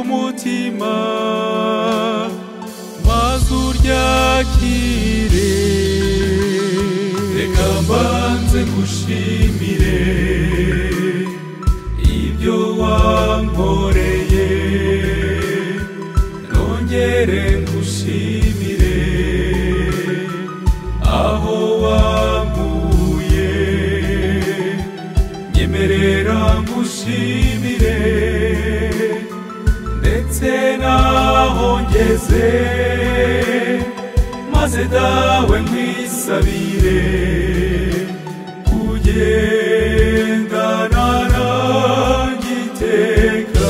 umutima mazuryakire reka mbanze ngushimire ibyo wankoreye nongere ngushimire aho wankuye nyemerera ngushimire ngeze maze dawe nkwisabire kugendana nanjye iteka.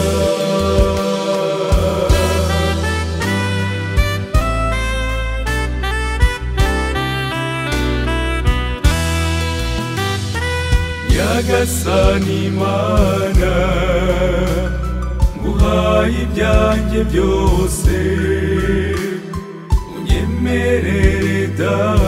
Nyagasani imana nguhaye ibyanjye byose unyemerere dawe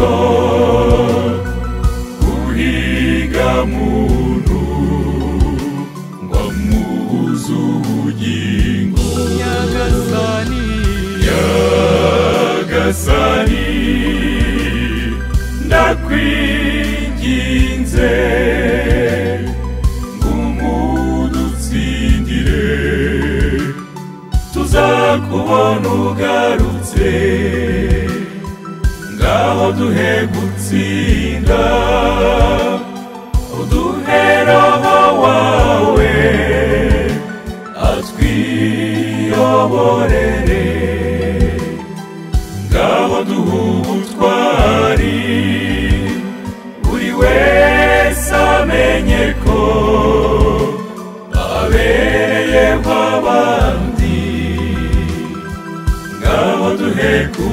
gato guhiga muntu ngo amubuze ubugingo nyagasani nyagasani ndakwinginze. Ngumudutsindire tuzakubona ugarutse ngaho duhe gutsinda uduhe roho wawe atwiyoborere ngaho duhe ubutwari buri wese amenye ko abereye nk'abandi ngaho duhe ku